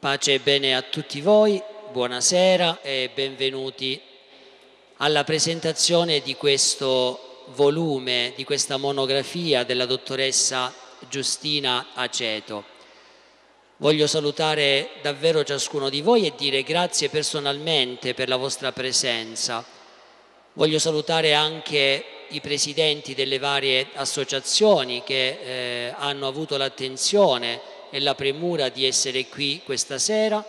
Pace e bene a tutti voi, buonasera e benvenuti alla presentazione di questo volume, di questa monografia della dottoressa Giustina Aceto. Voglio salutare davvero ciascuno di voi e dire grazie personalmente per la vostra presenza. Voglio salutare anche i presidenti delle varie associazioni che eh, hanno avuto l'attenzione e la premura di essere qui questa sera.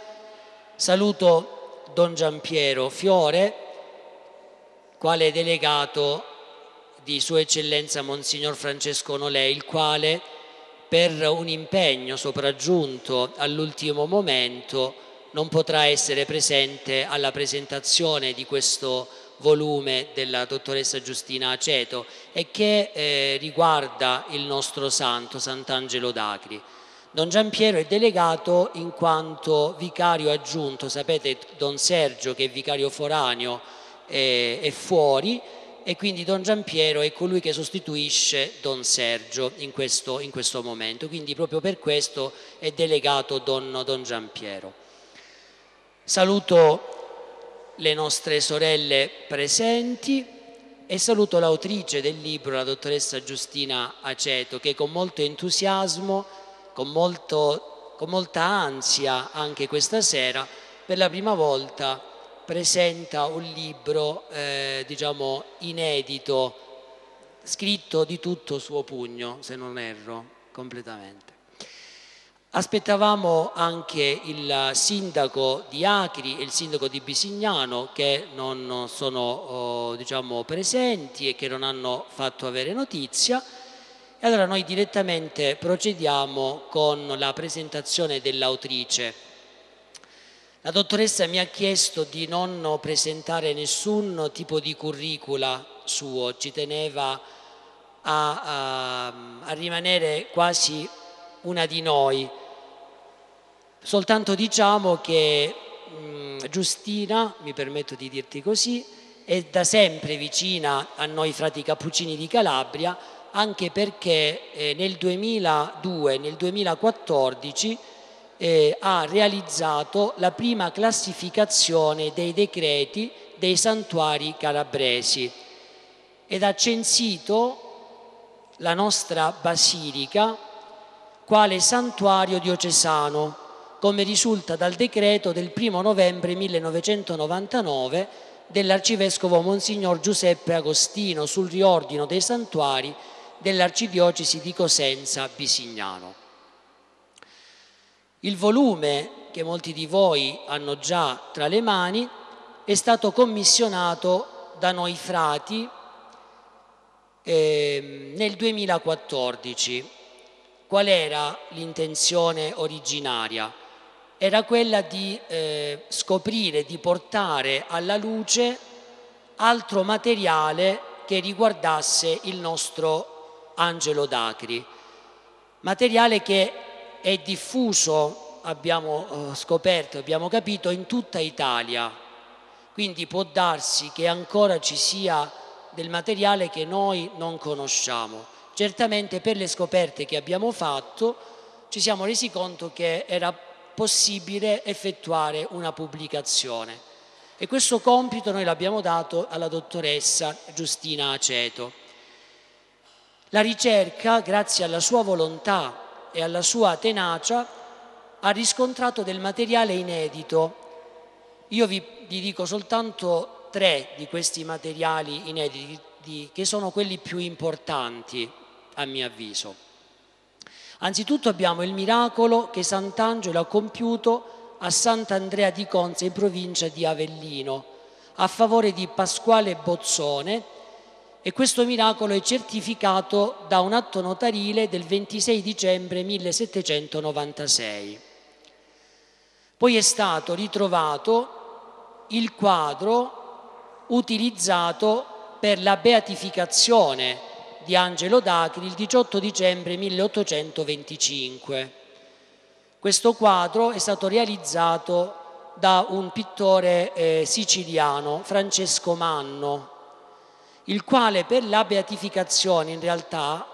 Saluto Don Giampiero Fiore, quale delegato di Sua Eccellenza Monsignor Francesco Nolè, il quale per un impegno sopraggiunto all'ultimo momento non potrà essere presente alla presentazione di questo volume della dottoressa Giustina Aceto e che eh, riguarda il nostro santo, Sant'Angelo d'Acri. Don Giampiero è delegato in quanto vicario aggiunto, sapete Don Sergio che è vicario foraneo è, fuori e quindi Don Giampiero è colui che sostituisce Don Sergio in questo, in questo momento, quindi proprio per questo è delegato Don, Don Giampiero. Saluto le nostre sorelle presenti e saluto l'autrice del libro, la dottoressa Giustina Aceto, che con molto entusiasmo con, molto, con molta ansia anche questa sera, per la prima volta presenta un libro, eh, diciamo, inedito, scritto di tutto suo pugno, se non erro, completamente. Aspettavamo anche il sindaco di Acri e il sindaco di Bisignano che non sono oh, diciamo, presenti e che non hanno fatto avere notizia e allora noi direttamente procediamo con la presentazione dell'autrice. La dottoressa mi ha chiesto di non presentare nessun tipo di curricula suo, ci teneva a, a, a rimanere quasi una di noi. Soltanto diciamo che mh, Giustina, mi permetto di dirti così, è da sempre vicina a noi frati cappuccini di Calabria, anche perché eh, nel 2002 nel 2014 eh, ha realizzato la prima classificazione dei decreti dei santuari calabresi ed ha censito la nostra basilica quale santuario diocesano, come risulta dal decreto del 1 novembre 1999 dell'arcivescovo Monsignor Giuseppe Agostino sul riordino dei santuari dell'arcidiocesi di Cosenza Bisignano. Il volume che molti di voi hanno già tra le mani è stato commissionato da noi frati eh, nel 2014. Qual era l'intenzione originaria? Era quella di eh, scoprire, di portare alla luce altro materiale che riguardasse il nostro Angelo Dacri, materiale che è diffuso, abbiamo eh, scoperto, abbiamo capito, in tutta Italia, quindi può darsi che ancora ci sia del materiale che noi non conosciamo. Certamente per le scoperte che abbiamo fatto ci siamo resi conto che era possibile effettuare una pubblicazione e questo compito noi l'abbiamo dato alla dottoressa Giustina Aceto. La ricerca, grazie alla sua volontà e alla sua tenacia, ha riscontrato del materiale inedito. Io vi, vi dico soltanto tre di questi materiali inediti, che sono quelli più importanti a mio avviso. Anzitutto abbiamo il miracolo che Sant'Angelo ha compiuto a Sant'Andrea di Conza in provincia di Avellino a favore di Pasquale Bozzone e questo miracolo è certificato da un atto notarile del 26 dicembre 1796. Poi è stato ritrovato il quadro utilizzato per la beatificazione di Angelo Dacri il 18 dicembre 1825. Questo quadro è stato realizzato da un pittore eh, siciliano, Francesco Manno, il quale per la beatificazione in realtà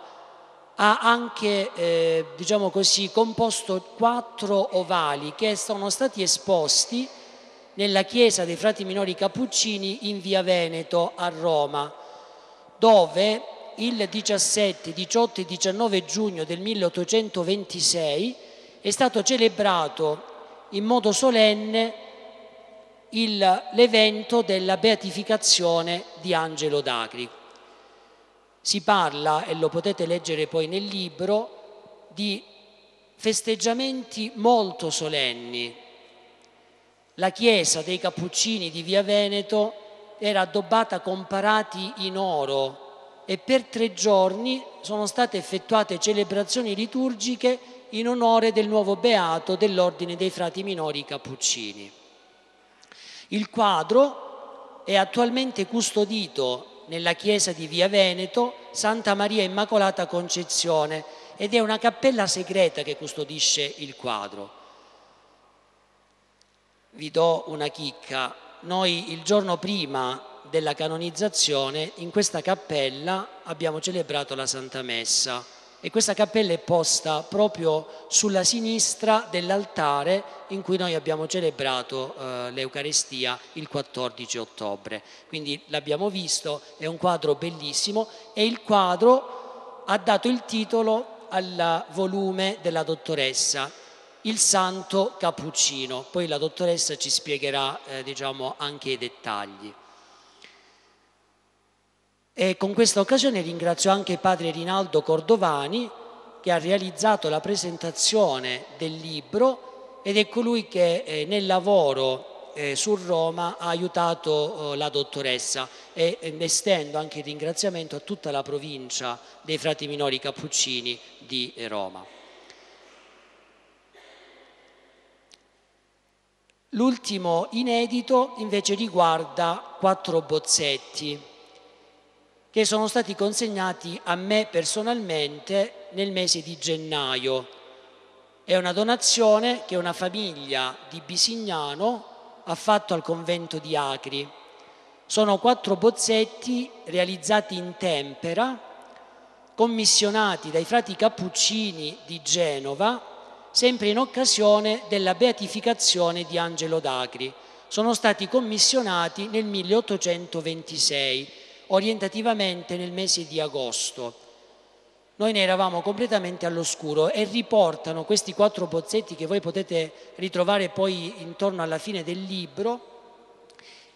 ha anche, eh, diciamo così, composto quattro ovali che sono stati esposti nella chiesa dei frati minori cappuccini in via Veneto a Roma, dove il 17, 18 e 19 giugno del 1826 è stato celebrato in modo solenne l'evento della beatificazione di Angelo Dacri. Si parla, e lo potete leggere poi nel libro, di festeggiamenti molto solenni. La chiesa dei Cappuccini di Via Veneto era addobbata con parati in oro e per tre giorni sono state effettuate celebrazioni liturgiche in onore del nuovo beato dell'ordine dei frati minori cappuccini. Il quadro è attualmente custodito nella chiesa di Via Veneto, Santa Maria Immacolata Concezione, ed è una cappella segreta che custodisce il quadro. Vi do una chicca. Noi il giorno prima della canonizzazione in questa cappella abbiamo celebrato la Santa Messa e questa cappella è posta proprio sulla sinistra dell'altare in cui noi abbiamo celebrato eh, l'Eucarestia il 14 ottobre. Quindi l'abbiamo visto, è un quadro bellissimo e il quadro ha dato il titolo al volume della dottoressa, Il Santo Cappuccino. Poi la dottoressa ci spiegherà eh, diciamo, anche i dettagli. E con questa occasione ringrazio anche padre Rinaldo Cordovani che ha realizzato la presentazione del libro ed è colui che eh, nel lavoro eh, su Roma ha aiutato eh, la dottoressa e estendo anche il ringraziamento a tutta la provincia dei frati minori cappuccini di Roma. L'ultimo inedito invece riguarda quattro bozzetti che sono stati consegnati a me personalmente nel mese di gennaio. È una donazione che una famiglia di Bisignano ha fatto al convento di Acri. Sono quattro bozzetti realizzati in tempera, commissionati dai frati cappuccini di Genova, sempre in occasione della beatificazione di Angelo d'Acri. Sono stati commissionati nel 1826 orientativamente nel mese di agosto. Noi ne eravamo completamente all'oscuro e riportano questi quattro bozzetti che voi potete ritrovare poi intorno alla fine del libro,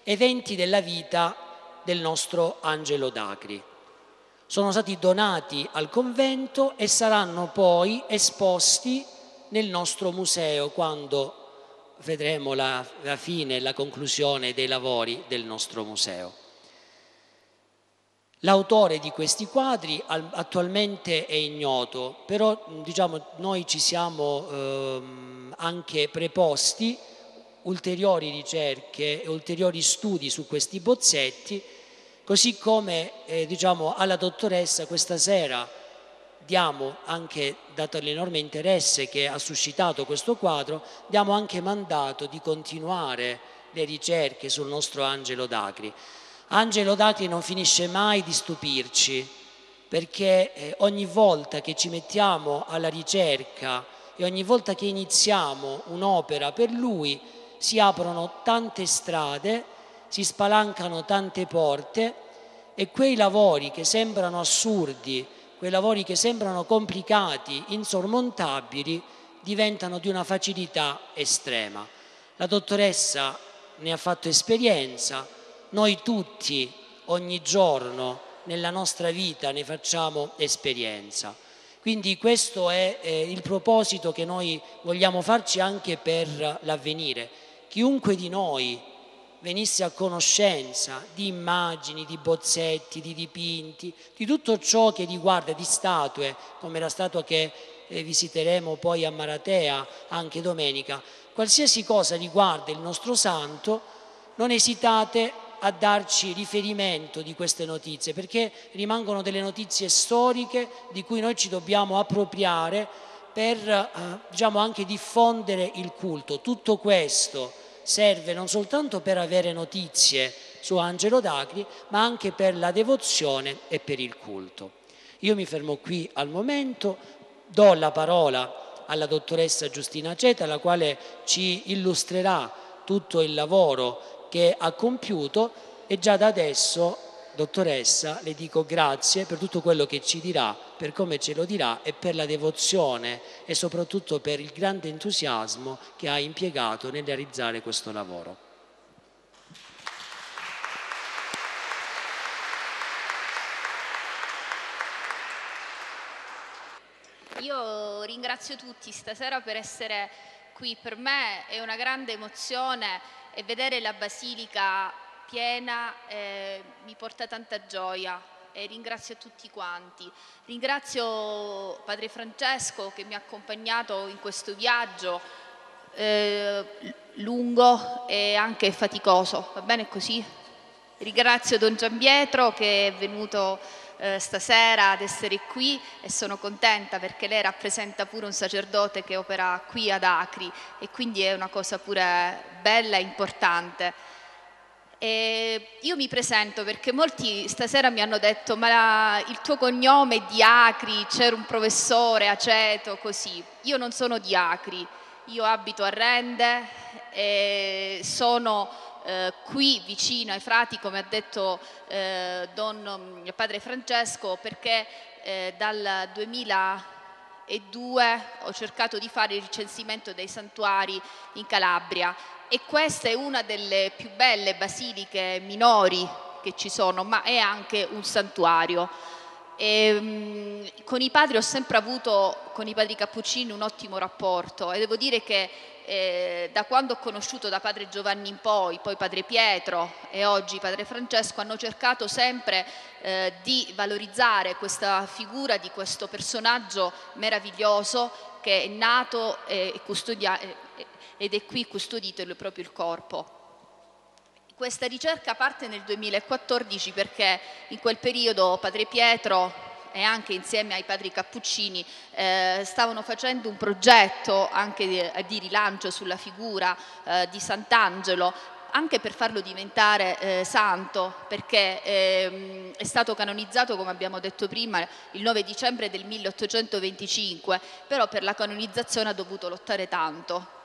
eventi della vita del nostro Angelo Dacri. Sono stati donati al convento e saranno poi esposti nel nostro museo quando vedremo la, la fine la conclusione dei lavori del nostro museo. L'autore di questi quadri attualmente è ignoto, però diciamo, noi ci siamo ehm, anche preposti ulteriori ricerche e ulteriori studi su questi bozzetti, così come eh, diciamo, alla dottoressa questa sera diamo anche, dato l'enorme interesse che ha suscitato questo quadro, diamo anche mandato di continuare le ricerche sul nostro Angelo Dacri. Angelo Dati non finisce mai di stupirci perché eh, ogni volta che ci mettiamo alla ricerca e ogni volta che iniziamo un'opera per lui si aprono tante strade, si spalancano tante porte e quei lavori che sembrano assurdi, quei lavori che sembrano complicati, insormontabili, diventano di una facilità estrema. La dottoressa ne ha fatto esperienza, noi tutti ogni giorno nella nostra vita ne facciamo esperienza. Quindi questo è eh, il proposito che noi vogliamo farci anche per l'avvenire. Chiunque di noi venisse a conoscenza di immagini, di bozzetti, di dipinti, di tutto ciò che riguarda di statue, come la statua che eh, visiteremo poi a Maratea anche domenica, qualsiasi cosa riguarda il nostro santo, non esitate a darci riferimento di queste notizie, perché rimangono delle notizie storiche di cui noi ci dobbiamo appropriare per eh, diciamo, anche diffondere il culto. Tutto questo serve non soltanto per avere notizie su Angelo Dacri, ma anche per la devozione e per il culto. Io mi fermo qui al momento, do la parola alla dottoressa Giustina Ceta, la quale ci illustrerà tutto il lavoro che ha compiuto e già da adesso, dottoressa, le dico grazie per tutto quello che ci dirà, per come ce lo dirà e per la devozione e soprattutto per il grande entusiasmo che ha impiegato nel realizzare questo lavoro. Io ringrazio tutti stasera per essere qui. Per me è una grande emozione e vedere la Basilica piena eh, mi porta tanta gioia e ringrazio tutti quanti. Ringrazio Padre Francesco che mi ha accompagnato in questo viaggio eh, lungo e anche faticoso. Va bene così? Ringrazio Don Giampietro che è venuto eh, stasera ad essere qui e sono contenta perché lei rappresenta pure un sacerdote che opera qui ad Acri e quindi è una cosa pure bella e importante. E io mi presento perché molti stasera mi hanno detto ma il tuo cognome è di Acri, c'era un professore, Aceto, così. Io non sono di Acri, io abito a Rende e sono eh, qui vicino ai frati, come ha detto eh, Don mm, Padre Francesco, perché eh, dal 2002 ho cercato di fare il censimento dei santuari in Calabria e questa è una delle più belle basiliche minori che ci sono, ma è anche un santuario. E, um, con i padri ho sempre avuto, con i padri cappuccini, un ottimo rapporto e devo dire che eh, da quando ho conosciuto da padre Giovanni in poi, poi padre Pietro e oggi padre Francesco, hanno cercato sempre eh, di valorizzare questa figura di questo personaggio meraviglioso che è nato e custodia- ed è qui custodito proprio il corpo. Questa ricerca parte nel 2014 perché in quel periodo padre Pietro e anche insieme ai padri cappuccini eh, stavano facendo un progetto anche di, di rilancio sulla figura eh, di Sant'Angelo anche per farlo diventare eh, santo, perché ehm, è stato canonizzato, come abbiamo detto prima, il 9 dicembre del 1825, però per la canonizzazione ha dovuto lottare tanto.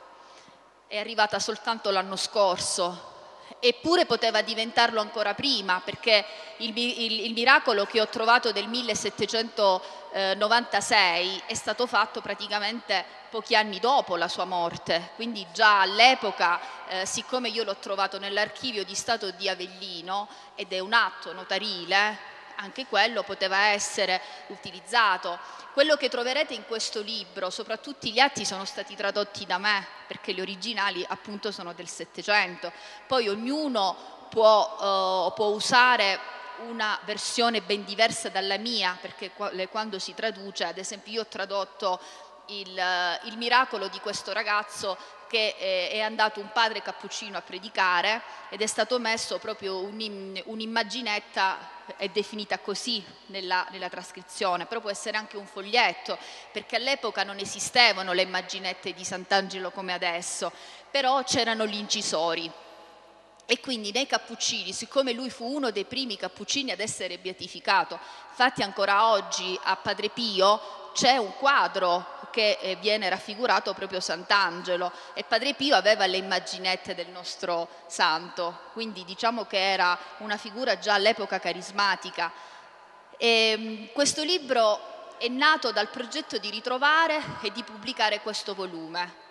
È arrivata soltanto l'anno scorso, eppure poteva diventarlo ancora prima, perché il, il, il miracolo che ho trovato del 1796 è stato fatto praticamente pochi anni dopo la sua morte, quindi già all'epoca, eh, siccome io l'ho trovato nell'archivio di Stato di Avellino ed è un atto notarile, anche quello poteva essere utilizzato. Quello che troverete in questo libro, soprattutto gli atti sono stati tradotti da me, perché gli originali appunto sono del Settecento. Poi ognuno può, uh, può usare una versione ben diversa dalla mia, perché quando si traduce, ad esempio io ho tradotto il, il miracolo di questo ragazzo che eh, è andato un padre cappuccino a predicare ed è stato messo proprio un'immaginetta, è definita così nella, nella, trascrizione, però può essere anche un foglietto, perché all'epoca non esistevano le immaginette di Sant'Angelo come adesso, però c'erano gli incisori. E quindi nei cappuccini, siccome lui fu uno dei primi cappuccini ad essere beatificato, infatti ancora oggi a Padre Pio c'è un quadro che eh, viene raffigurato proprio Sant'Angelo e Padre Pio aveva le immaginette del nostro santo, quindi diciamo che era una figura già all'epoca carismatica. E, ehm, questo libro è nato dal progetto di ritrovare e di pubblicare questo volume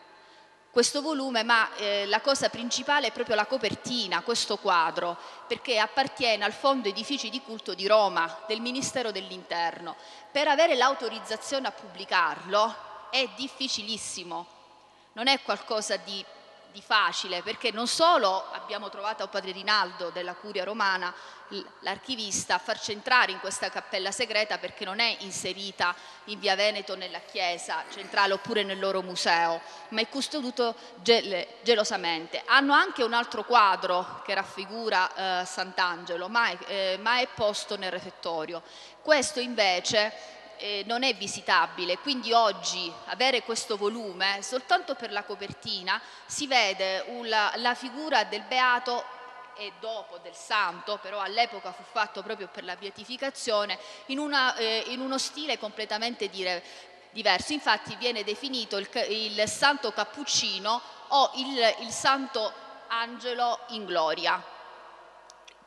questo volume, ma eh, la cosa principale è proprio la copertina, questo quadro, perché appartiene al Fondo Edifici di Culto di Roma, del Ministero dell'Interno. Per avere l'autorizzazione a pubblicarlo è difficilissimo, non è qualcosa di di facile, perché non solo abbiamo trovato a Padre Rinaldo della Curia Romana, l'archivista, a farci entrare in questa cappella segreta perché non è inserita in via Veneto nella chiesa centrale oppure nel loro museo, ma è custodito gel gelosamente. Hanno anche un altro quadro che raffigura eh, Sant'Angelo, ma, eh, ma è posto nel refettorio. Questo invece eh, non è visitabile, quindi oggi avere questo volume, soltanto per la copertina, si vede una, la figura del Beato e dopo del santo, però all'epoca fu fatto proprio per la beatificazione, in, una, eh, in uno stile completamente dire, diverso. Infatti viene definito il, il santo cappuccino o il, il santo angelo in gloria.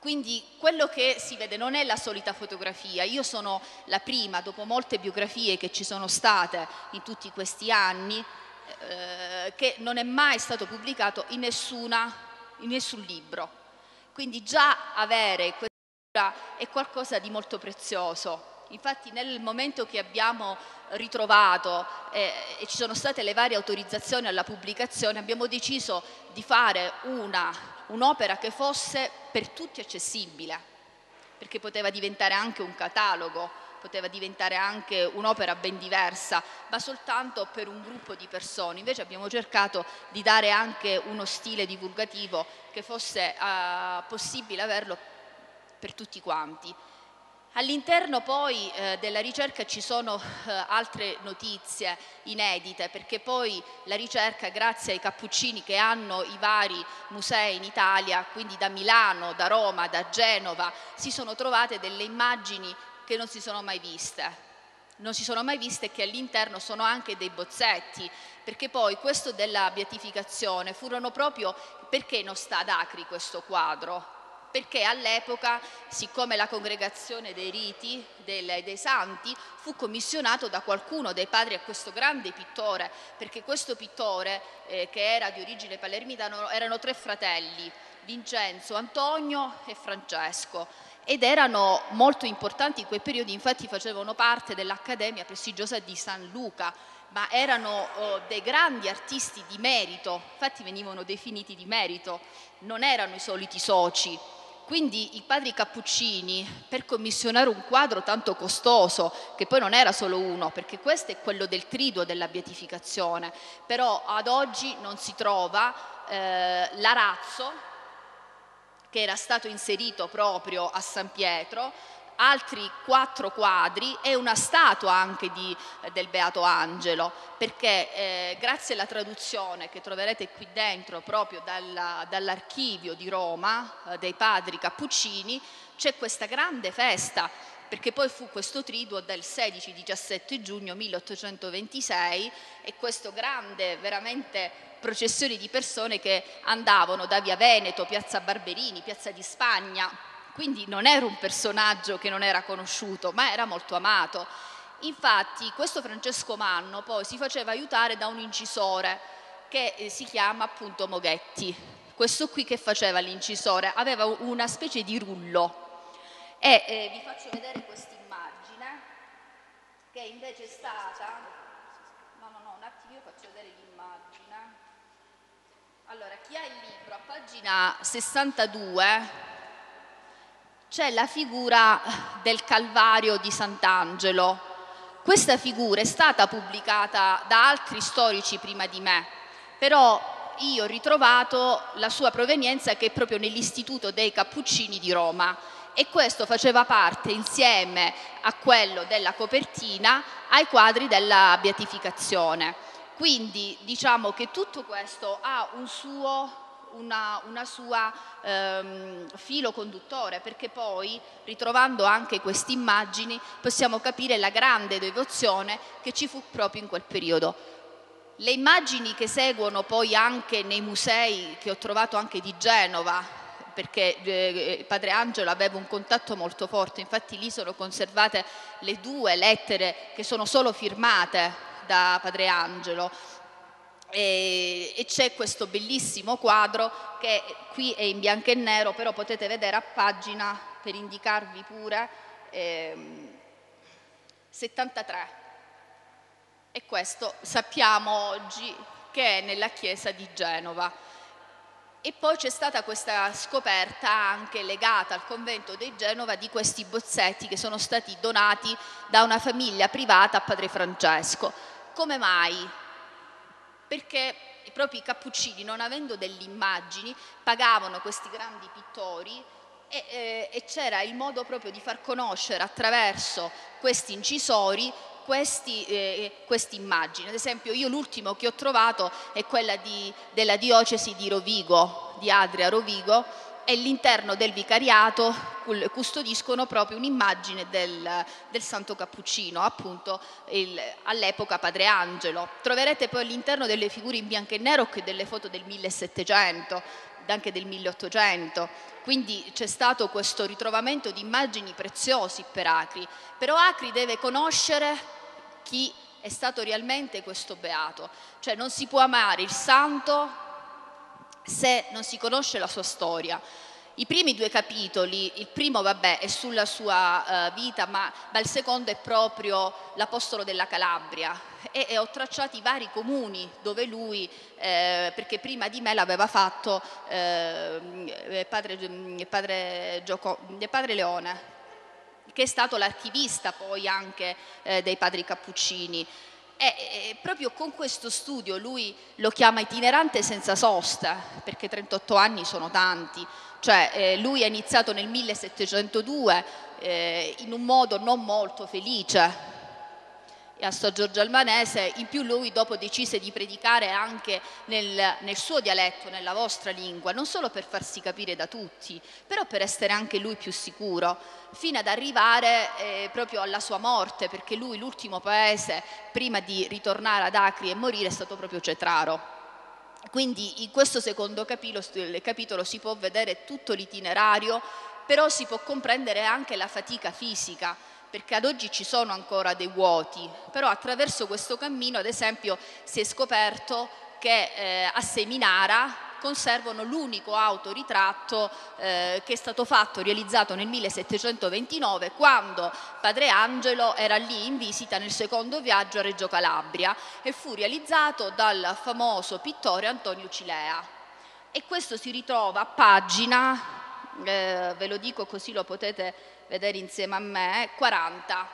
Quindi quello che si vede non è la solita fotografia, io sono la prima, dopo molte biografie che ci sono state in tutti questi anni, eh, che non è mai stato pubblicato in, nessuna, in nessun libro. Quindi già avere questa è qualcosa di molto prezioso. Infatti nel momento che abbiamo ritrovato eh, e ci sono state le varie autorizzazioni alla pubblicazione, abbiamo deciso di fare un'opera che fosse per tutti accessibile, perché poteva diventare anche un catalogo, poteva diventare anche un'opera ben diversa, ma soltanto per un gruppo di persone. Invece abbiamo cercato di dare anche uno stile divulgativo che fosse eh, possibile averlo per tutti quanti. All'interno poi eh, della ricerca ci sono eh, altre notizie inedite perché poi la ricerca grazie ai cappuccini che hanno i vari musei in Italia, quindi da Milano, da Roma, da Genova, si sono trovate delle immagini che non si sono mai viste. Non si sono mai viste che all'interno sono anche dei bozzetti, perché poi questo della beatificazione furono proprio perché non sta ad Acri questo quadro, perché all'epoca, siccome la congregazione dei riti, dei, dei santi, fu commissionato da qualcuno dei padri a questo grande pittore, perché questo pittore, eh, che era di origine palermitana, erano tre fratelli, Vincenzo, Antonio e Francesco ed erano molto importanti in quei periodi, infatti facevano parte dell'Accademia prestigiosa di San Luca, ma erano oh, dei grandi artisti di merito, infatti venivano definiti di merito, non erano i soliti soci. Quindi i padri cappuccini, per commissionare un quadro tanto costoso, che poi non era solo uno, perché questo è quello del triduo della beatificazione, però ad oggi non si trova eh, l'arazzo, che era stato inserito proprio a San Pietro, altri quattro quadri e una statua anche di, eh, del Beato Angelo, perché eh, grazie alla traduzione che troverete qui dentro proprio dalla, dall'archivio di Roma eh, dei padri cappuccini, c'è questa grande festa perché poi fu questo triduo del 16-17 giugno 1826 e questo grande veramente processione di persone che andavano da Via Veneto, Piazza Barberini, Piazza di Spagna, quindi non era un personaggio che non era conosciuto, ma era molto amato. Infatti questo Francesco Manno poi si faceva aiutare da un incisore che eh, si chiama appunto Moghetti. Questo qui che faceva l'incisore aveva una specie di rullo e eh, vi faccio vedere questa immagine che invece è stata no no no un attimo io faccio vedere l'immagine allora chi ha il libro a pagina 62 c'è la figura del Calvario di Sant'Angelo. Questa figura è stata pubblicata da altri storici prima di me, però io ho ritrovato la sua provenienza che è proprio nell'Istituto dei Cappuccini di Roma e questo faceva parte insieme a quello della copertina ai quadri della beatificazione. Quindi diciamo che tutto questo ha un suo una, una sua ehm, filo conduttore, perché poi ritrovando anche queste immagini possiamo capire la grande devozione che ci fu proprio in quel periodo. Le immagini che seguono poi anche nei musei che ho trovato anche di Genova, perché eh, Padre Angelo aveva un contatto molto forte, infatti lì sono conservate le due lettere che sono solo firmate da Padre Angelo e, e c'è questo bellissimo quadro che qui è in bianco e nero, però potete vedere a pagina per indicarvi pure ehm, 73. E questo sappiamo oggi che è nella chiesa di Genova. E poi c'è stata questa scoperta anche legata al convento di Genova di questi bozzetti che sono stati donati da una famiglia privata a padre Francesco. Come mai? Perché proprio i cappuccini, non avendo delle immagini, pagavano questi grandi pittori e, eh, e c'era il modo proprio di far conoscere attraverso questi incisori queste eh, immagini. Ad esempio io l'ultimo che ho trovato è quella di, della diocesi di Rovigo, di Adria Rovigo, e l'interno del vicariato custodiscono proprio un'immagine del, del, Santo Cappuccino, appunto all'epoca Padre Angelo. Troverete poi all'interno delle figure in bianco e nero che delle foto del 1700, anche del 1800, quindi c'è stato questo ritrovamento di immagini preziosi per Acri, però Acri deve conoscere chi è stato realmente questo beato, cioè non si può amare il santo se non si conosce la sua storia. I primi due capitoli, il primo vabbè è sulla sua uh, vita, ma, ma, il secondo è proprio l'Apostolo della Calabria e, e ho tracciato i vari comuni dove lui, eh, perché prima di me l'aveva fatto eh, padre, padre, Gioco, padre Leone, che è stato l'archivista poi anche eh, dei padri cappuccini. E, proprio con questo studio lui lo chiama itinerante senza sosta, perché 38 anni sono tanti, cioè eh, lui ha iniziato nel 1702 eh, in un modo non molto felice, a Sto Giorgio Albanese, in più lui dopo decise di predicare anche nel, nel, suo dialetto, nella vostra lingua, non solo per farsi capire da tutti, però per essere anche lui più sicuro, fino ad arrivare eh, proprio alla sua morte, perché lui l'ultimo paese prima di ritornare ad Acri e morire è stato proprio Cetraro. Quindi in questo secondo capitolo, capitolo si può vedere tutto l'itinerario, però si può comprendere anche la fatica fisica, perché ad oggi ci sono ancora dei vuoti, però attraverso questo cammino, ad esempio, si è scoperto che eh, a Seminara conservano l'unico autoritratto eh, che è stato fatto, realizzato nel 1729, quando Padre Angelo era lì in visita nel secondo viaggio a Reggio Calabria e fu realizzato dal famoso pittore Antonio Cilea. E questo si ritrova a pagina, eh, ve lo dico così lo potete vedere insieme a me, 40.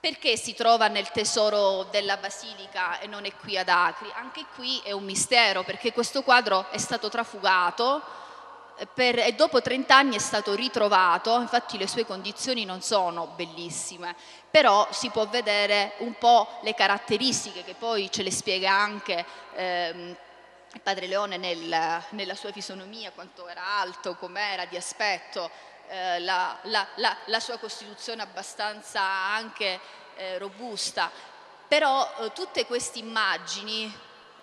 Perché si trova nel tesoro della Basilica e non è qui ad Acri? Anche qui è un mistero perché questo quadro è stato trafugato eh, per, e dopo 30 anni è stato ritrovato, infatti le sue condizioni non sono bellissime, però si può vedere un po' le caratteristiche che poi ce le spiega anche ehm, padre Leone nel, nella sua fisonomia, quanto era alto, com'era di aspetto, eh, la, la, la, la, sua Costituzione abbastanza anche eh, robusta, però eh, tutte queste immagini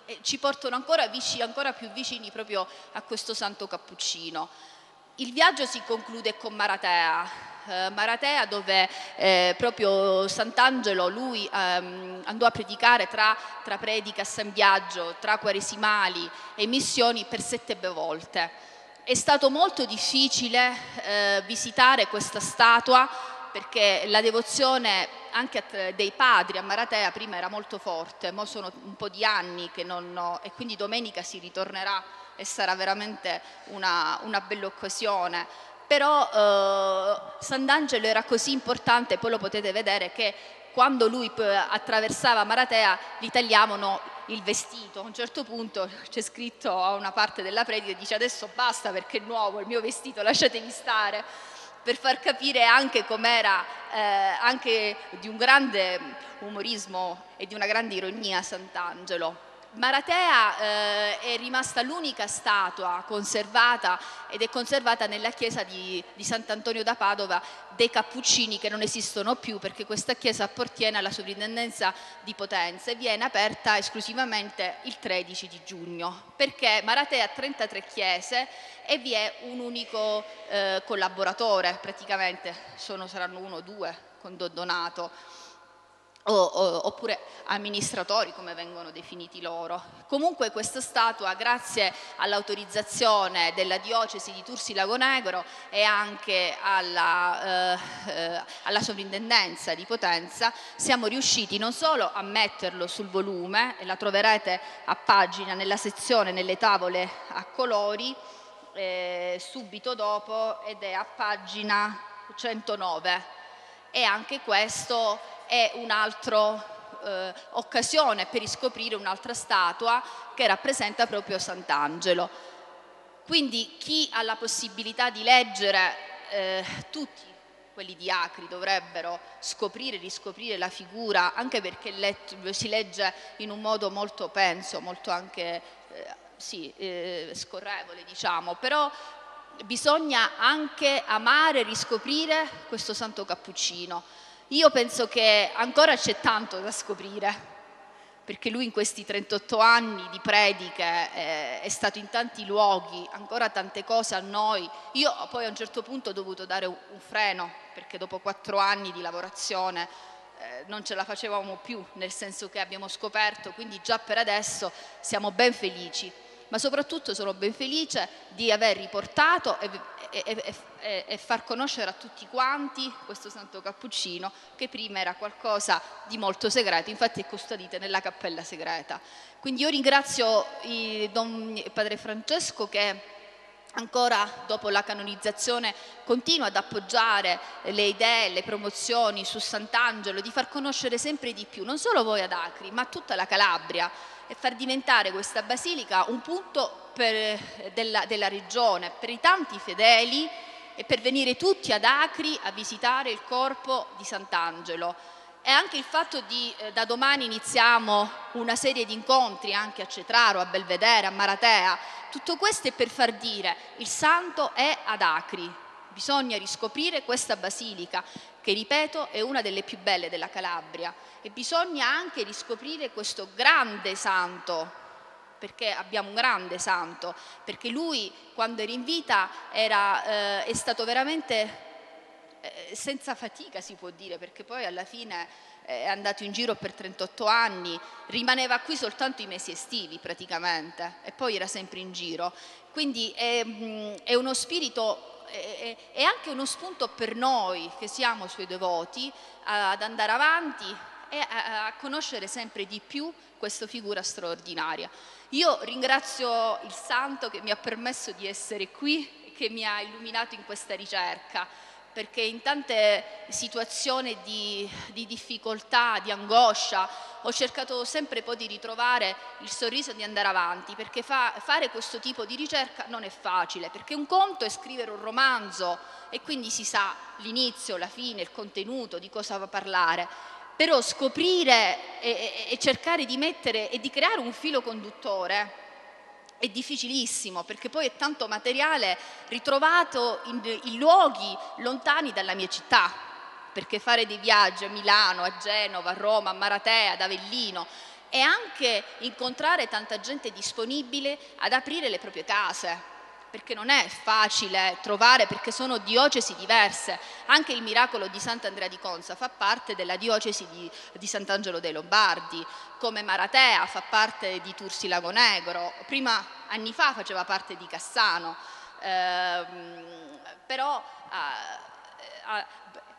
eh, ci portano ancora, vicini, ancora più vicini proprio a questo santo cappuccino. Il viaggio si conclude con Maratea, eh, Maratea dove eh, proprio Sant'Angelo lui ehm, andò a predicare tra, tra predica, San Viaggio, tra quaresimali e missioni per sette volte. È stato molto difficile eh, visitare questa statua perché la devozione anche dei padri a Maratea prima era molto forte, ma sono un po' di anni che non ho, e quindi domenica si ritornerà e sarà veramente una, una bella occasione. Però eh, Sant'Angelo era così importante, poi lo potete vedere che quando lui attraversava Maratea gli tagliavano il vestito. A un certo punto c'è scritto a una parte della predica dice adesso basta perché è nuovo il mio vestito, lasciatemi stare per far capire anche com'era eh, anche di un grande umorismo e di una grande ironia Sant'Angelo. Maratea eh, è rimasta l'unica statua conservata ed è conservata nella chiesa di, di Sant'Antonio da Padova dei Cappuccini che non esistono più perché questa chiesa appartiene alla sovrintendenza di Potenza e viene aperta esclusivamente il 13 di giugno perché Maratea ha 33 chiese e vi è un unico eh, collaboratore praticamente, sono, saranno uno o due con Donato. o, o, oppure amministratori come vengono definiti loro. Comunque questa statua grazie all'autorizzazione della diocesi di Tursi Lago Negro e anche alla, eh, eh, alla sovrintendenza di Potenza siamo riusciti non solo a metterlo sul volume la troverete a pagina nella sezione nelle tavole a colori eh, subito dopo ed è a pagina 109 e anche questo è un'altra eh, occasione per riscoprire un'altra statua che rappresenta proprio Sant'Angelo. Quindi chi ha la possibilità di leggere eh, tutti quelli di Acri dovrebbero scoprire, riscoprire la figura, anche perché si legge in un modo molto, penso, molto anche eh, sì, eh, scorrevole, diciamo, però bisogna anche amare riscoprire questo santo cappuccino. Io penso che ancora c'è tanto da scoprire, perché lui in questi 38 anni di prediche eh, è stato in tanti luoghi, ancora tante cose a noi. Io poi a un certo punto ho dovuto dare un, freno, perché dopo quattro anni di lavorazione eh, non ce la facevamo più, nel senso che abbiamo scoperto, quindi già per adesso siamo ben felici ma soprattutto sono ben felice di aver riportato e, e, e, e, far conoscere a tutti quanti questo Santo Cappuccino che prima era qualcosa di molto segreto, infatti è custodito nella cappella segreta. Quindi io ringrazio il Don Padre Francesco che ancora dopo la canonizzazione continua ad appoggiare le idee, le promozioni su Sant'Angelo, di far conoscere sempre di più, non solo voi ad Acri, ma tutta la Calabria e far diventare questa basilica un punto per, della, della regione per i tanti fedeli e per venire tutti ad Acri a visitare il corpo di Sant'Angelo. E anche il fatto di eh, da domani iniziamo una serie di incontri anche a Cetraro, a Belvedere, a Maratea. Tutto questo è per far dire il santo è ad Acri. Bisogna riscoprire questa basilica che ripeto è una delle più belle della Calabria e bisogna anche riscoprire questo grande santo, perché abbiamo un grande santo, perché lui quando era in vita era, eh, è stato veramente senza fatica si può dire, perché poi alla fine eh, è andato in giro per 38 anni, rimaneva qui soltanto i mesi estivi praticamente e poi era sempre in giro. Quindi è, mm, è uno spirito è, anche uno spunto per noi che siamo suoi devoti ad andare avanti e a, conoscere sempre di più questa figura straordinaria. Io ringrazio il Santo che mi ha permesso di essere qui che mi ha illuminato in questa ricerca perché in tante situazioni di, di, difficoltà, di angoscia, ho cercato sempre poi di ritrovare il sorriso di andare avanti, perché fa, fare questo tipo di ricerca non è facile, perché un conto è scrivere un romanzo e quindi si sa l'inizio, la fine, il contenuto, di cosa va a parlare, però scoprire e, e, e cercare di mettere e di creare un filo conduttore è difficilissimo perché poi è tanto materiale ritrovato in, in, luoghi lontani dalla mia città, perché fare dei viaggi a Milano, a Genova, a Roma, a Maratea, ad Avellino e anche incontrare tanta gente disponibile ad aprire le proprie case, perché non è facile trovare, perché sono diocesi diverse. Anche il miracolo di Sant'Andrea di Consa fa parte della diocesi di, di Sant'Angelo dei Lombardi, come Maratea fa parte di Tursi Lago Negro, prima anni fa faceva parte di Cassano, ehm, però eh,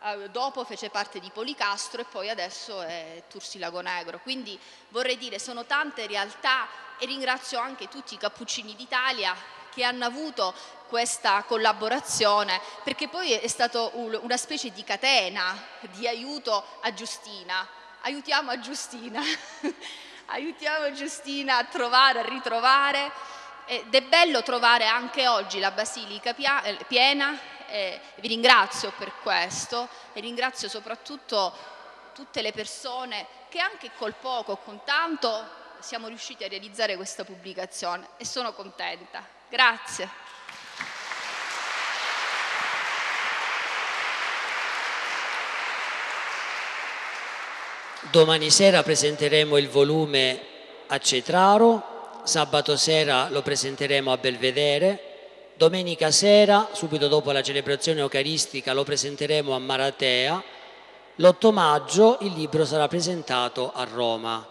eh, dopo fece parte di Policastro e poi adesso è Tursi Lago Negro. Quindi vorrei dire, sono tante realtà e ringrazio anche tutti i cappuccini d'Italia che hanno avuto questa collaborazione perché poi è stata una specie di catena di aiuto a Giustina. Aiutiamo a Giustina, aiutiamo Giustina a trovare, a ritrovare ed è bello trovare anche oggi la Basilica eh, piena e vi ringrazio per questo e ringrazio soprattutto tutte le persone che anche col poco, con tanto siamo riusciti a realizzare questa pubblicazione e sono contenta. Grazie. Domani sera presenteremo il volume a Cetraro, sabato sera lo presenteremo a Belvedere, domenica sera, subito dopo la celebrazione eucaristica, lo presenteremo a Maratea, l'8 maggio il libro sarà presentato a Roma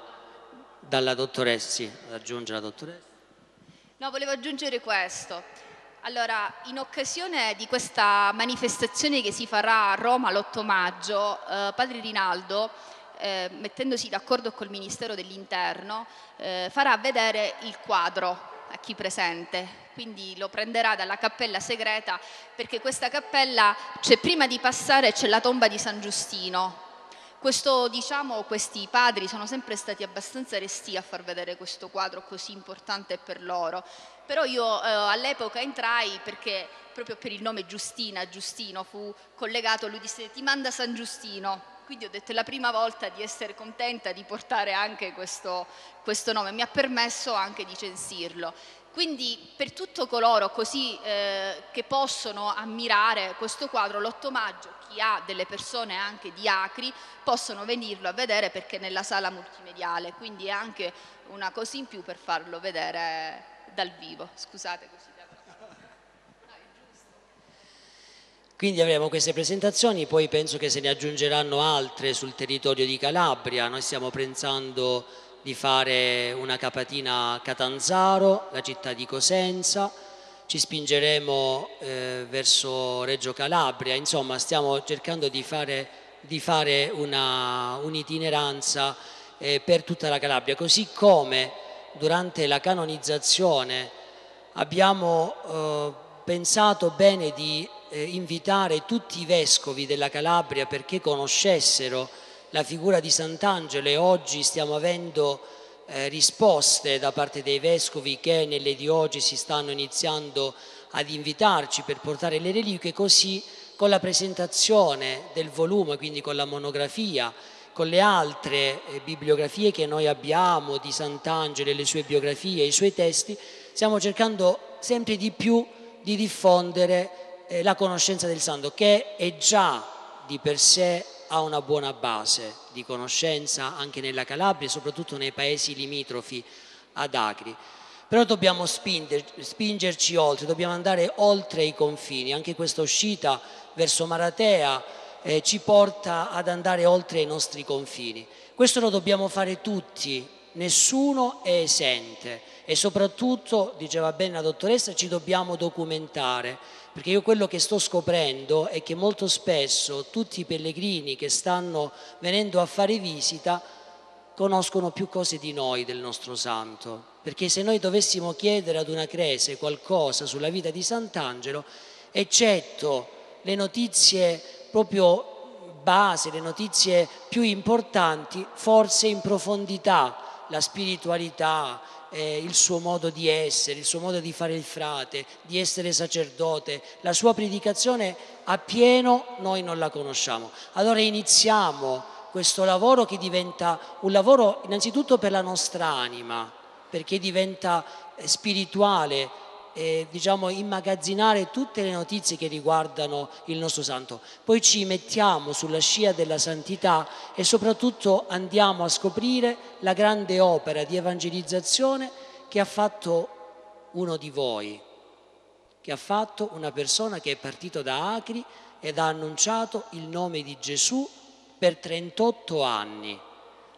dalla dottoressa, sì, aggiunge la dottoressa. No, volevo aggiungere questo. Allora, in occasione di questa manifestazione che si farà a Roma l'8 maggio, eh, Padre Rinaldo, eh, mettendosi d'accordo col Ministero dell'Interno, eh, farà vedere il quadro a chi presente, quindi lo prenderà dalla cappella segreta perché questa cappella c'è prima di passare c'è la tomba di San Giustino, questo, diciamo, questi padri sono sempre stati abbastanza resti a far vedere questo quadro così importante per loro, però io eh, all'epoca entrai perché proprio per il nome Giustina, Giustino fu collegato, lui disse ti manda San Giustino, quindi ho detto è la prima volta di essere contenta di portare anche questo, questo nome, mi ha permesso anche di censirlo. Quindi per tutti coloro così eh, che possono ammirare questo quadro, l'8 maggio, chi ha delle persone anche di Acri, possono venirlo a vedere perché è nella sala multimediale, quindi è anche una cosa in più per farlo vedere dal vivo. Scusate così. Quindi avremo queste presentazioni, poi penso che se ne aggiungeranno altre sul territorio di Calabria. Noi stiamo pensando di fare una capatina a Catanzaro, la città di Cosenza, ci spingeremo eh, verso Reggio Calabria, insomma stiamo cercando di fare, di fare una, un'itineranza eh, per tutta la Calabria, così come durante la canonizzazione abbiamo eh, pensato bene di eh, invitare tutti i vescovi della Calabria perché conoscessero la figura di Sant'Angelo e oggi stiamo avendo eh, risposte da parte dei vescovi che nelle diocesi stanno iniziando ad invitarci per portare le reliquie, così con la presentazione del volume, quindi con la monografia, con le altre eh, bibliografie che noi abbiamo di Sant'Angelo le sue biografie, i suoi testi, stiamo cercando sempre di più di diffondere eh, la conoscenza del santo, che è già di per sé ha una buona base di conoscenza anche nella Calabria e soprattutto nei paesi limitrofi ad Acri. Però dobbiamo spinger, spingerci oltre, dobbiamo andare oltre i confini. Anche questa uscita verso Maratea eh, ci porta ad andare oltre i nostri confini. Questo lo dobbiamo fare tutti, nessuno è esente e soprattutto, diceva bene la dottoressa, ci dobbiamo documentare perché io quello che sto scoprendo è che molto spesso tutti i pellegrini che stanno venendo a fare visita conoscono più cose di noi del nostro santo, perché se noi dovessimo chiedere ad una crese qualcosa sulla vita di Sant'Angelo, eccetto le notizie proprio base, le notizie più importanti, forse in profondità la spiritualità, eh, il suo modo di essere, il suo modo di fare il frate, di essere sacerdote, la sua predicazione a pieno noi non la conosciamo. Allora iniziamo questo lavoro che diventa un lavoro innanzitutto per la nostra anima, perché diventa eh, spirituale, eh, diciamo, immagazzinare tutte le notizie che riguardano il nostro santo. Poi ci mettiamo sulla scia della santità e soprattutto andiamo a scoprire la grande opera di evangelizzazione che ha fatto uno di voi, che ha fatto una persona che è partito da Acri ed ha annunciato il nome di Gesù per 38 anni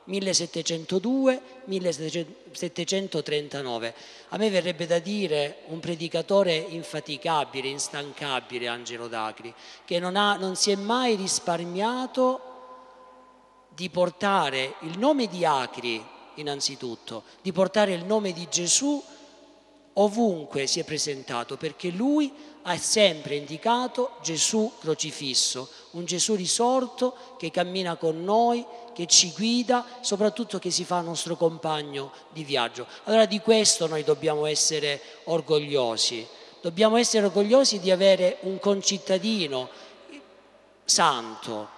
1702-1739. A me verrebbe da dire un predicatore infaticabile, instancabile, Angelo Dacri, che non, ha, non si è mai risparmiato di portare il nome di Acri, innanzitutto, di portare il nome di Gesù ovunque si è presentato, perché lui ha sempre indicato Gesù crocifisso, un Gesù risorto che cammina con noi, che ci guida, soprattutto che si fa nostro compagno di viaggio. Allora di questo noi dobbiamo essere orgogliosi, dobbiamo essere orgogliosi di avere un concittadino santo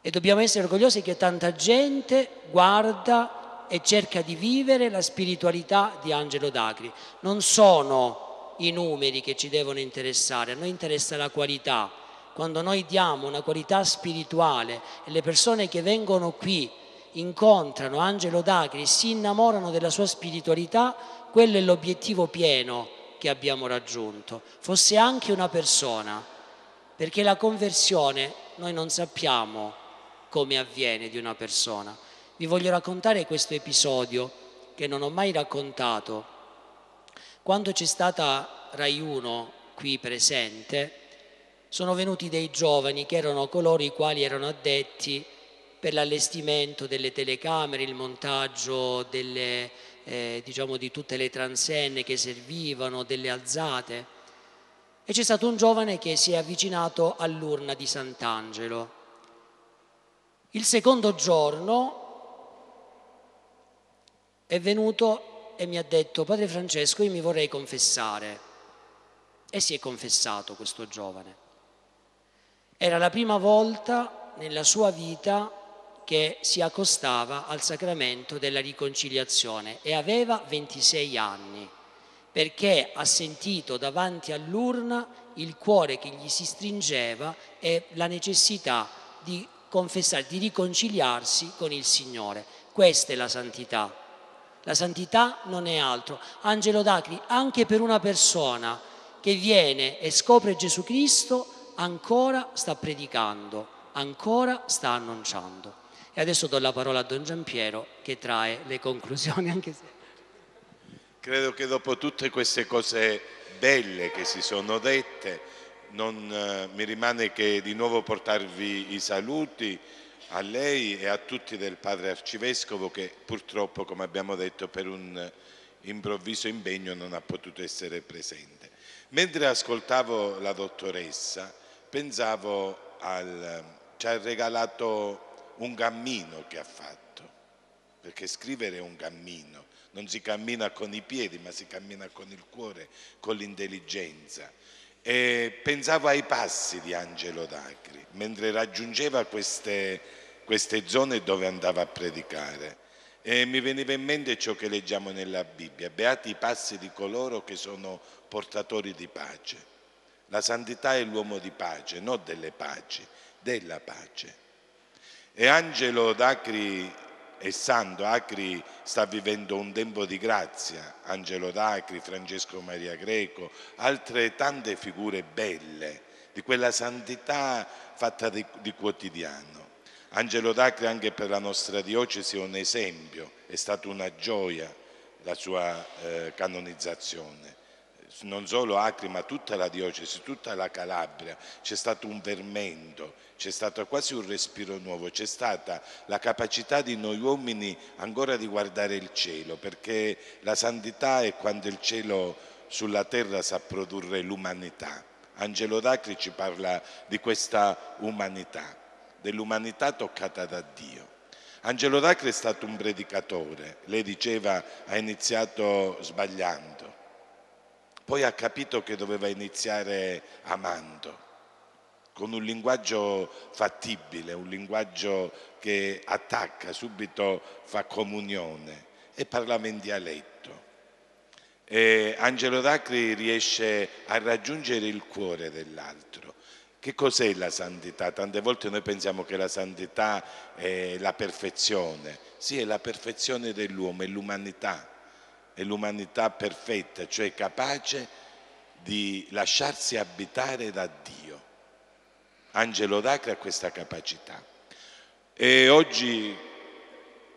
e dobbiamo essere orgogliosi che tanta gente guarda e cerca di vivere la spiritualità di Angelo Dacri. Non sono i numeri che ci devono interessare, a noi interessa la qualità quando noi diamo una qualità spirituale e le persone che vengono qui incontrano Angelo Dacri si innamorano della sua spiritualità, quello è l'obiettivo pieno che abbiamo raggiunto, fosse anche una persona, perché la conversione noi non sappiamo come avviene di una persona. Vi voglio raccontare questo episodio che non ho mai raccontato. Quando c'è stata Rai 1 qui presente, sono venuti dei giovani che erano coloro i quali erano addetti per l'allestimento delle telecamere, il montaggio delle, eh, diciamo di tutte le transenne che servivano, delle alzate. E c'è stato un giovane che si è avvicinato all'urna di Sant'Angelo. Il secondo giorno è venuto e mi ha detto, Padre Francesco, io mi vorrei confessare. E si è confessato questo giovane. Era la prima volta nella sua vita che si accostava al sacramento della riconciliazione e aveva 26 anni. perché ha sentito davanti all'urna il cuore che gli si stringeva e la necessità di confessare, di riconciliarsi con il Signore. Questa è la santità. La santità non è altro. Angelo Dacri, anche per una persona che viene e scopre Gesù Cristo, ancora sta predicando, ancora sta annunciando. E adesso do la parola a Don Giampiero che trae le conclusioni, anche se... Credo che dopo tutte queste cose belle che si sono dette, non eh, mi rimane che di nuovo portarvi i saluti a lei e a tutti del padre arcivescovo che purtroppo, come abbiamo detto, per un improvviso impegno non ha potuto essere presente. Mentre ascoltavo la dottoressa, pensavo al... ci ha regalato un cammino che ha fatto, perché scrivere è un cammino non si cammina con i piedi, ma si cammina con il cuore, con l'intelligenza. E pensavo ai passi di Angelo Dacri, mentre raggiungeva queste, queste zone dove andava a predicare. E mi veniva in mente ciò che leggiamo nella Bibbia, beati i passi di coloro che sono portatori di pace. La santità è l'uomo di pace, non delle paci, della pace. E Angelo Dacri e Santo Acri sta vivendo un tempo di grazia, Angelo Dacri, Francesco Maria Greco, altre tante figure belle di quella santità fatta di, di quotidiano. Angelo Dacri anche per la nostra diocesi è un esempio, è stata una gioia la sua eh, canonizzazione non solo Acri ma tutta la diocesi, tutta la Calabria, c'è stato un fermento, c'è stato quasi un respiro nuovo, c'è stata la capacità di noi uomini ancora di guardare il cielo, perché la santità è quando il cielo sulla terra sa produrre l'umanità. Angelo Dacri ci parla di questa umanità, dell'umanità toccata da Dio. Angelo Dacri è stato un predicatore, lei diceva ha iniziato sbagliando, poi ha capito che doveva iniziare amando, con un linguaggio fattibile, un linguaggio che attacca, subito fa comunione e parlava in dialetto. E Angelo Dacri riesce a raggiungere il cuore dell'altro. Che cos'è la santità? Tante volte noi pensiamo che la santità è la perfezione. Sì, è la perfezione dell'uomo, è l'umanità è l'umanità perfetta, cioè capace di lasciarsi abitare da Dio. Angelo Dacre ha questa capacità. E oggi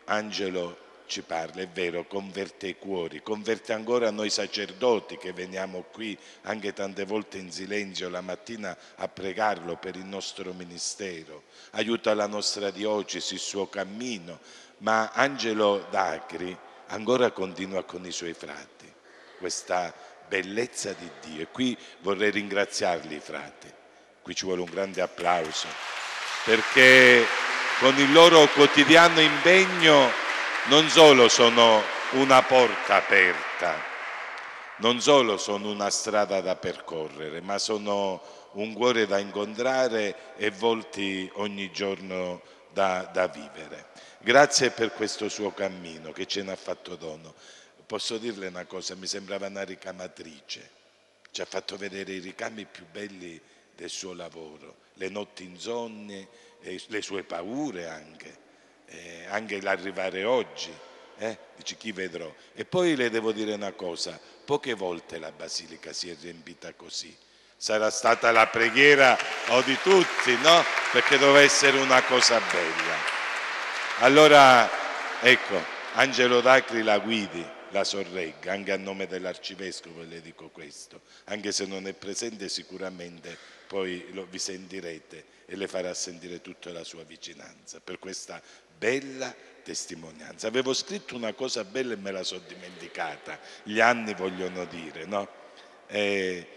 Angelo ci parla, è vero, converte i cuori, converte ancora noi sacerdoti che veniamo qui anche tante volte in silenzio la mattina a pregarlo per il nostro ministero, aiuta la nostra diocesi, il suo cammino, ma Angelo Dacri ancora continua con i suoi frati, questa bellezza di Dio. E qui vorrei ringraziarli frati, qui ci vuole un grande applauso, perché con il loro quotidiano impegno non solo sono una porta aperta, non solo sono una strada da percorrere, ma sono un cuore da incontrare e volti ogni giorno da, da vivere. Grazie per questo suo cammino che ce ne ha fatto dono. Posso dirle una cosa, mi sembrava una ricamatrice, ci ha fatto vedere i ricami più belli del suo lavoro, le notti insonne, le sue paure anche, eh, anche l'arrivare oggi, eh? dice chi vedrò. E poi le devo dire una cosa, poche volte la basilica si è riempita così. Sarà stata la preghiera o di tutti, no? Perché doveva essere una cosa bella. Allora, ecco, Angelo Dacri la guidi, la sorregga, anche a nome dell'Arcivescovo le dico questo, anche se non è presente sicuramente poi lo, vi sentirete e le farà sentire tutta la sua vicinanza per questa bella testimonianza. Avevo scritto una cosa bella e me la sono dimenticata, gli anni vogliono dire, no? E,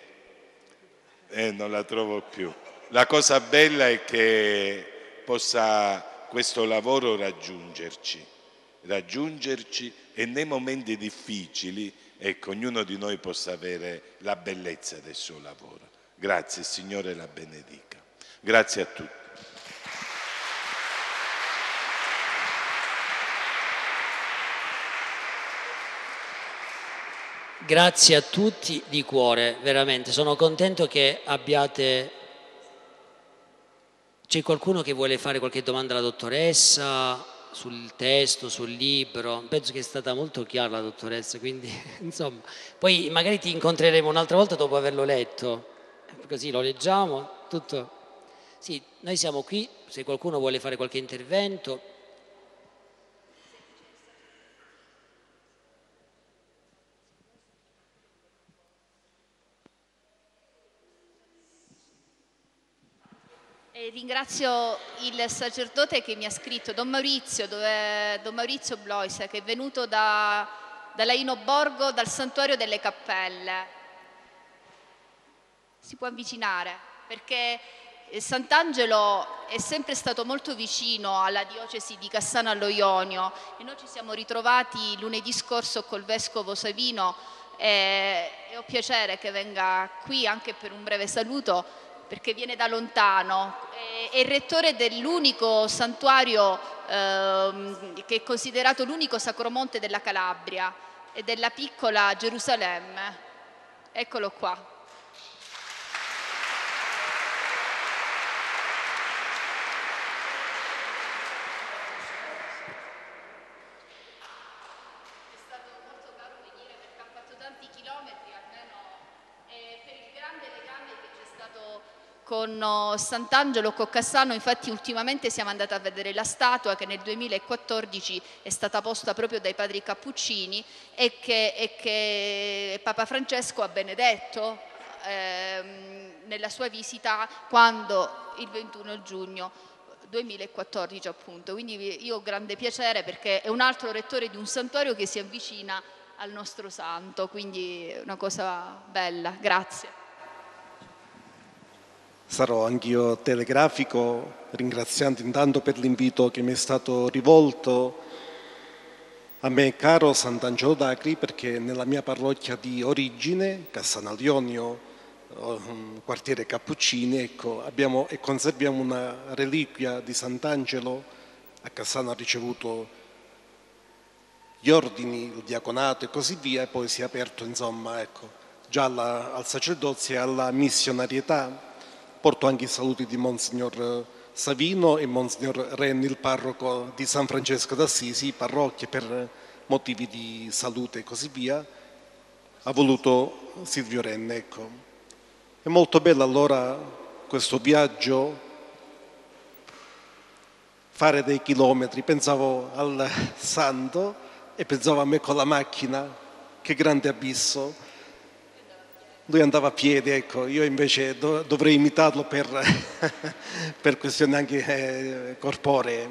e non la trovo più. La cosa bella è che possa questo lavoro raggiungerci, raggiungerci e nei momenti difficili, ecco, ognuno di noi possa avere la bellezza del suo lavoro. Grazie, Signore la benedica. Grazie a tutti. Grazie a tutti di cuore, veramente. Sono contento che abbiate... C'è qualcuno che vuole fare qualche domanda alla dottoressa sul testo, sul libro? Penso che è stata molto chiara la dottoressa, quindi insomma... Poi magari ti incontreremo un'altra volta dopo averlo letto, così lo leggiamo, tutto... Sì, noi siamo qui, se qualcuno vuole fare qualche intervento, ringrazio il sacerdote che mi ha scritto, Don Maurizio, dove, Don Maurizio Blois, che è venuto da, da Borgo, dal Santuario delle Cappelle. Si può avvicinare perché Sant'Angelo è sempre stato molto vicino alla diocesi di Cassano allo Ionio e noi ci siamo ritrovati lunedì scorso col vescovo Savino e, e ho piacere che venga qui anche per un breve saluto perché viene da lontano, è il rettore dell'unico santuario eh, che è considerato l'unico sacromonte della Calabria e della piccola Gerusalemme. Eccolo qua. Con oh, Sant'Angelo Coccassano, infatti ultimamente siamo andati a vedere la statua che nel 2014 è stata posta proprio dai padri Cappuccini e che, e che Papa Francesco ha benedetto ehm, nella sua visita quando? Il 21 giugno 2014 appunto, quindi io ho grande piacere perché è un altro rettore di un santuario che si avvicina al nostro santo, quindi è una cosa bella, grazie. Sarò anch'io telegrafico, ringraziando intanto per l'invito che mi è stato rivolto a me caro Sant'Angelo d'Acri perché nella mia parrocchia di origine, Cassanalionio, quartiere Cappuccini, ecco, abbiamo e conserviamo una reliquia di Sant'Angelo. A Cassano ha ricevuto gli ordini, il diaconato e così via e poi si è aperto insomma, ecco, già alla, al sacerdozio e alla missionarietà Porto anche i saluti di Monsignor Savino e Monsignor Renni, il parroco di San Francesco d'Assisi, parrocchie per motivi di salute e così via. Ha voluto Silvio Renne. Ecco. È molto bello allora questo viaggio, fare dei chilometri. Pensavo al santo e pensavo a me con la macchina, che grande abisso lui andava a piedi, ecco, io invece do, dovrei imitarlo per, per questioni anche eh, corporee.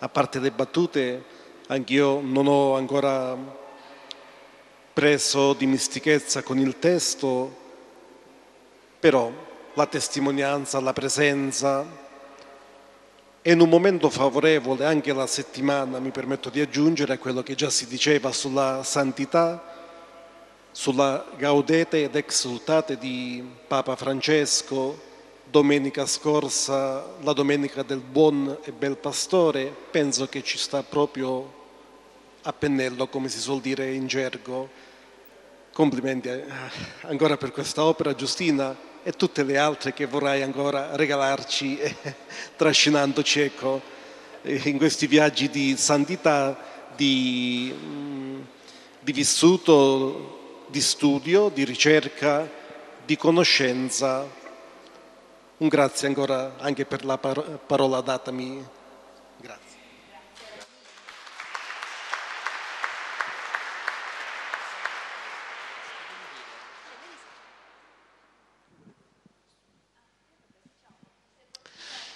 A parte le battute, anch'io non ho ancora preso dimestichezza con il testo, però la testimonianza, la presenza e in un momento favorevole anche la settimana, mi permetto di aggiungere a quello che già si diceva sulla santità, sulla Gaudete ed Exultate di Papa Francesco domenica scorsa, la domenica del buon e bel pastore, penso che ci sta proprio a pennello, come si suol dire in gergo. Complimenti eh, ancora per questa opera, Giustina, e tutte le altre che vorrai ancora regalarci, eh, trascinandoci ecco, in questi viaggi di santità, di, mm, di vissuto di studio, di ricerca, di conoscenza. Un grazie ancora anche per la parola datami. Grazie.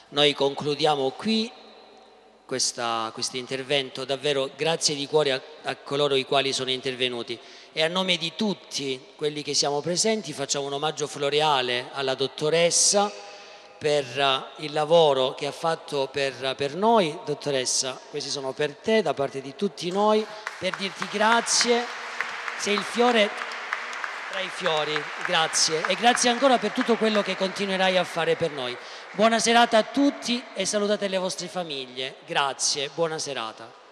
Noi concludiamo qui questo intervento, davvero grazie di cuore a, a coloro i quali sono intervenuti e a nome di tutti quelli che siamo presenti facciamo un omaggio floreale alla dottoressa per eh, il lavoro che ha fatto per, per, noi. Dottoressa, questi sono per te da parte di tutti noi, per dirti grazie. Sei il fiore tra i fiori, grazie. E grazie ancora per tutto quello che continuerai a fare per noi. Buona serata a tutti e salutate le vostre famiglie. Grazie, buona serata.